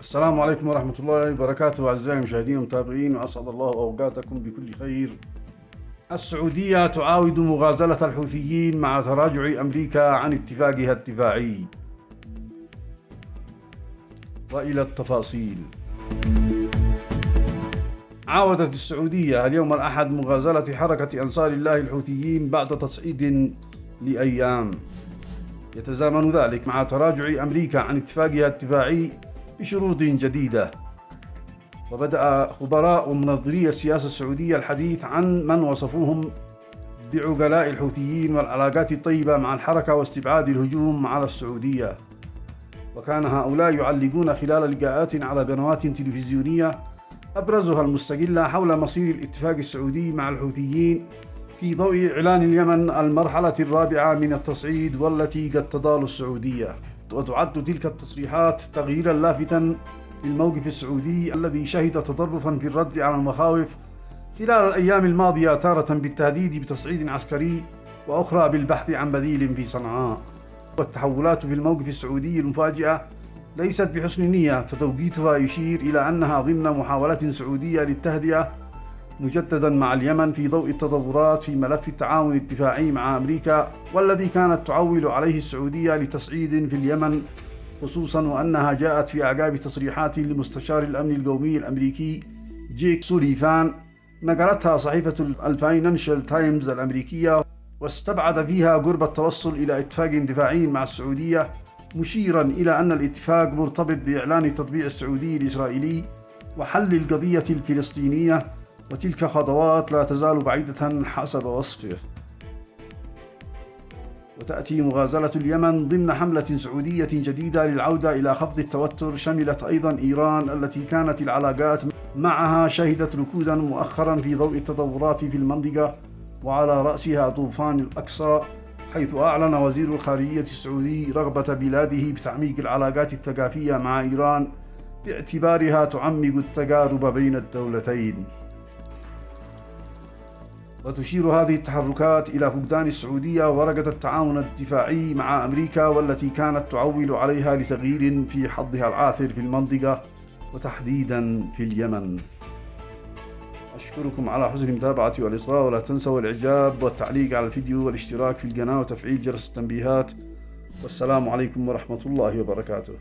السلام عليكم ورحمة الله وبركاته أعزائي المشاهدين والمتابعين وأسعد الله أوقاتكم بكل خير. السعودية تعاود مغازلة الحوثيين مع تراجع أمريكا عن اتفاقها الدفاعي. وإلى التفاصيل. عاودت السعودية اليوم الأحد مغازلة حركة أنصار الله الحوثيين بعد تصعيد لأيام. يتزامن ذلك مع تراجع أمريكا عن اتفاقها الدفاعي بشروط جديدة وبدأ خبراء ومنظري السياسة السعودية الحديث عن من وصفوهم بعقلاء الحوثيين والعلاقات الطيبة مع الحركة واستبعاد الهجوم على السعودية وكان هؤلاء يعلقون خلال لقاءات على قنوات تلفزيونية أبرزها المستقلة حول مصير الاتفاق السعودي مع الحوثيين في ضوء إعلان اليمن المرحلة الرابعة من التصعيد والتي قد تضال السعودية. وتعد تلك التصريحات تغييرا لافتا للموقف السعودي الذي شهد تطرفا في الرد على المخاوف خلال الأيام الماضية تارة بالتهديد بتصعيد عسكري وأخرى بالبحث عن بديل في صنعاء. والتحولات في الموقف السعودي المفاجئة ليست بحسن نية فتوقيتها يشير إلى أنها ضمن محاولة سعودية للتهدئة مجددا مع اليمن في ضوء التطورات في ملف التعاون الدفاعي مع أمريكا والذي كانت تعول عليه السعودية لتصعيد في اليمن خصوصا وأنها جاءت في اعقاب تصريحات لمستشار الأمن القومي الأمريكي جيك سوليفان نقلتها صحيفة الفاينانشال تايمز الأمريكية واستبعد فيها قرب التوصل إلى اتفاق دفاعي مع السعودية مشيرا إلى أن الاتفاق مرتبط بإعلان التطبيع السعودي الإسرائيلي وحل القضية الفلسطينية وتلك خطوات لا تزال بعيدة حسب وصفه. وتأتي مغازلة اليمن ضمن حملة سعودية جديدة للعودة إلى خفض التوتر شملت أيضا إيران التي كانت العلاقات معها شهدت ركودا مؤخرا في ضوء التطورات في المنطقة وعلى رأسها طوفان الأقصى حيث أعلن وزير الخارجية السعودي رغبة بلاده بتعميق العلاقات الثقافية مع إيران باعتبارها تعمق التقارب بين الدولتين. وتشير هذه التحركات إلى فقدان السعودية ورقة التعاون الدفاعي مع أمريكا والتي كانت تعول عليها لتغيير في حظها العاثر في المنطقة وتحديدا في اليمن. أشكركم على حسن المتابعة والإصغاء ولا تنسوا الإعجاب والتعليق على الفيديو والاشتراك في القناة وتفعيل جرس التنبيهات. والسلام عليكم ورحمة الله وبركاته.